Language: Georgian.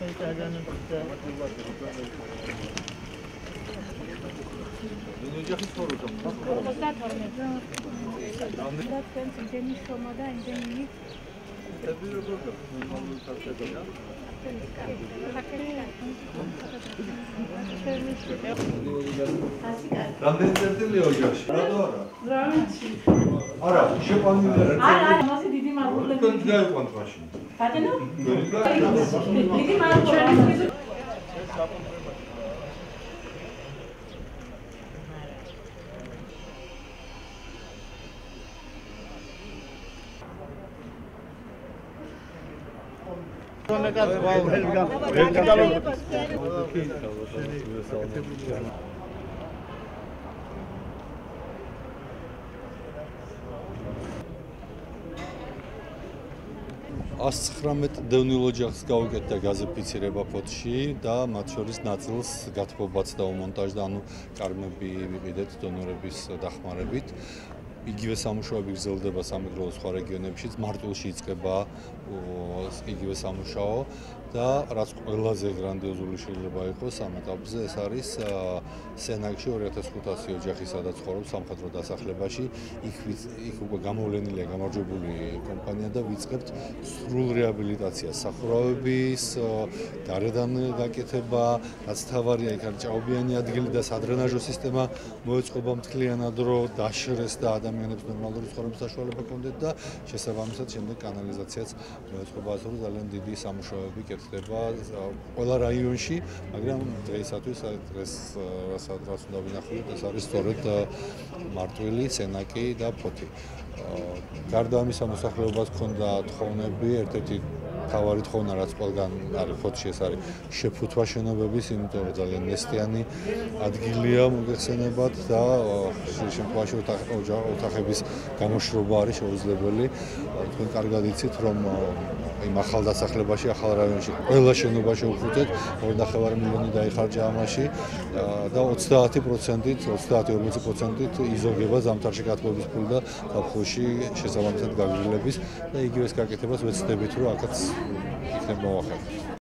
heykellerinin üstte. Dönecek hiç soracağım. Dann ist der Dilli euch ja schön, oder? Ara, ich hab an die Ara, was ist die Dimatur? Ich könnte gleich kontrollieren. Fatima? Didi, maar schön. Welcome. Welcome. Welcome. 119 დევნილ ოჯახს გაუკეთდა გაზაფიცირება ფოთში და მათ შორის ნაწილს გათბობაც დაუმონტაჟდა, ანუ კარმები მივიდეთ დონორების დახმარებით. იგივე სამუშაოები გრძელდება სამეგრელოს სხვა რეგიონებშიც, მარტვილში იწყება იგივე სამუშაო და რაც ყველაზე გრანდიოზული შეიძლება იყოს ამ ეტაპზე, ეს არის სენაკში 2500 ოჯახი, სადაც ცხოვრობს სამხედრო დასახლებაში, იქ იქ უკვე გამოვლენილია გამარჯვებული კომპანია და ვიწყებთ სრულ რეაბილიტაციას, სახურავების, გარედან გაკეთება, რაც თავარია, იქ არის ჭაობიანი ადგილი და სადრენაჟო სისტემა მოეწყობა მთლიანად დრო დაშრეს და ადამიანებს ნორმალური ცხოვრების საშუალება ჰქონდეთ და შესაბამისად შემდეგ კანალიზაციაც მოეწყობა, ასე რომ ძალიან დიდი სამუშაოები კეთდება ყველა რაიონში, მაგრამ დღეისათვის დღეს რასაც რაც უნდა ვინახავთ, ეს არის სწორედ მარტვილი, სენაკი და ფოთი. გარდა ამისა მოსახლეობას ჰქონდა თხოვნები, ერთ-ერთი თავარი თხოვნა რაც ყველგან არის ფოტოში ეს არის შეფუთვა შენობების, იმიტომ რომ ძალიან ნესტიანი ადგილია მოგეხსენებათ და შემთხვევაში ოთახების გამოშრობა არის შეუძლებელი. თქვენ კარგად იცით რომ იმ ახალ დასახლებაში, ახალ რაიონში ყველა შენობა შევხვდეთ, 2.5 მილიონი დაიხარჯა ამაში და 30%-ით, 30-40%-ით იზოგება ზამთარში გათბობის ფული და საფხულში შესაბამისად გაგრძელების და იგივეს გაკეთებას ვეცდებით რომ აქაც Você morre.